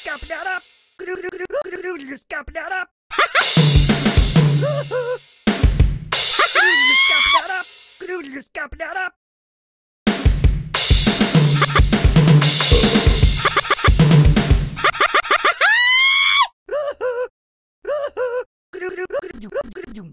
Stop that up! Stop that up. Stop that up. Stop that up. Doom.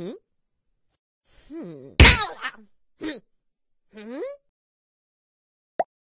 Hmm? Hmm. Hmm? hmm?